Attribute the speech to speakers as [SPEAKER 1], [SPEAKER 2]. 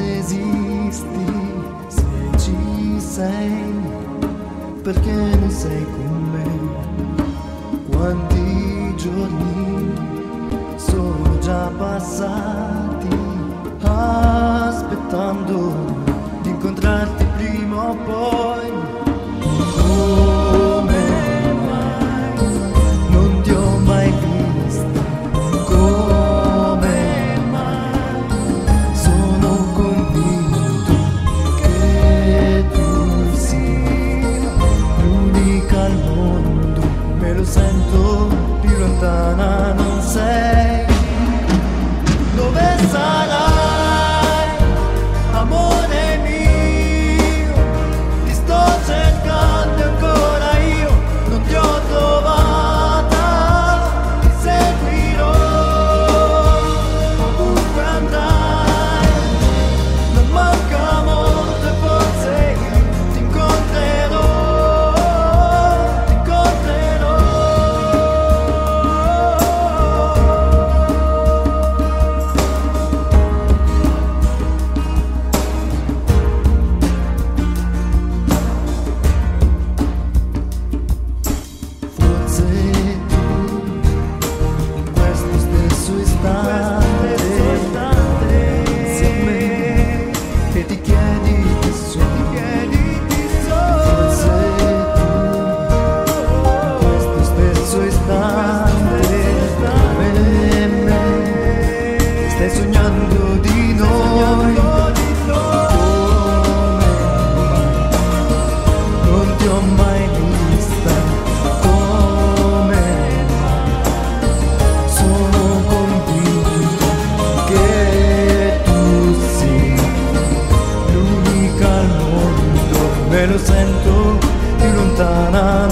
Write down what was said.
[SPEAKER 1] esisti, se ci sei, perché non sei con me? Quanti giorni sono già passati aspettando di incontrarti prima o poi? Più stai sognando di noi. Come? Non ti ho mai vista. Come? Sono convinto che tu sia l'unica al mondo me lo sento più lontana